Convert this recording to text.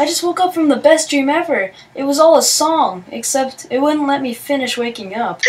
I just woke up from the best dream ever. It was all a song, except it wouldn't let me finish waking up.